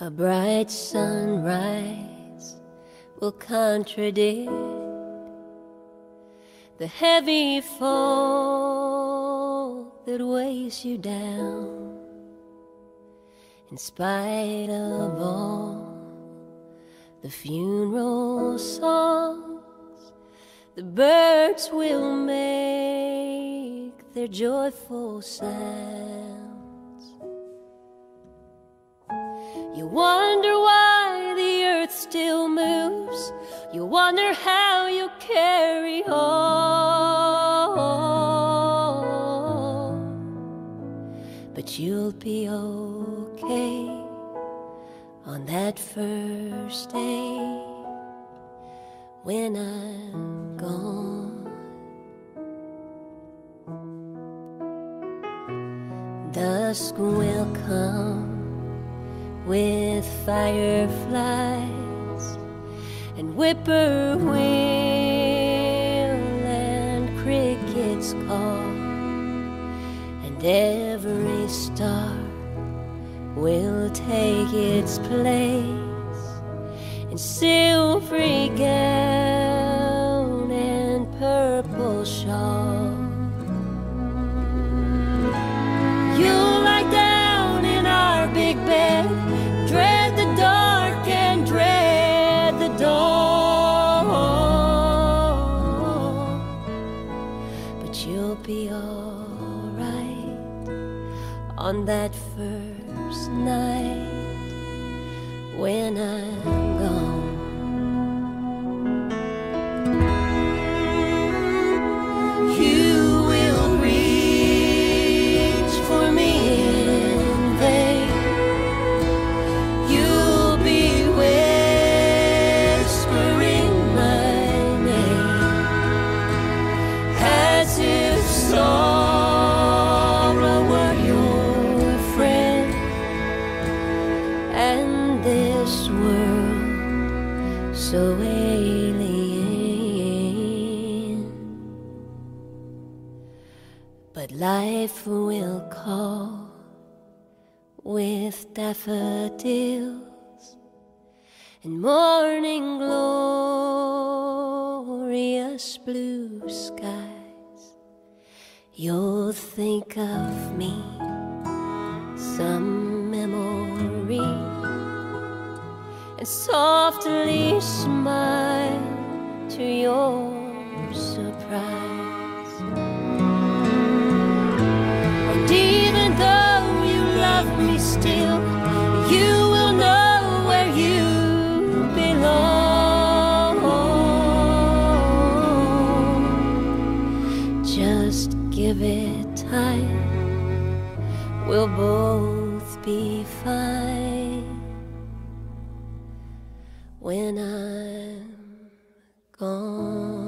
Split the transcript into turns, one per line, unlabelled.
A bright sunrise will contradict the heavy fall that weighs you down. In spite of all the funeral songs, the birds will make their joyful sounds. You wonder why the earth still moves. You wonder how you carry on. But you'll be okay on that first day when I'm gone. Dusk will come with fireflies and whippoorwill and crickets call, and every star will take its place in silvery gown and purple shawl. On that first night when I'm gone. Alien. But life will call with daffodils and morning glorious blue skies. You'll think of me, some memory, and softly smile to your surprise. And even though you love me still, you will know where you belong. Just give it time, we'll both be fine when I'm gone.